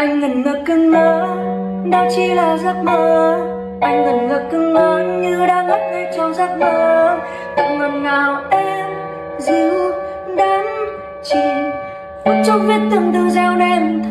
anh ngần ngơ cơn mơ, đó chỉ là giấc mơ. Anh ngần ngơ cơn mơ như đang ngất ngây trong giấc mơ. Tự ngần ngào em dịu đắm chìm, phút chốc viết từng từ gieo nên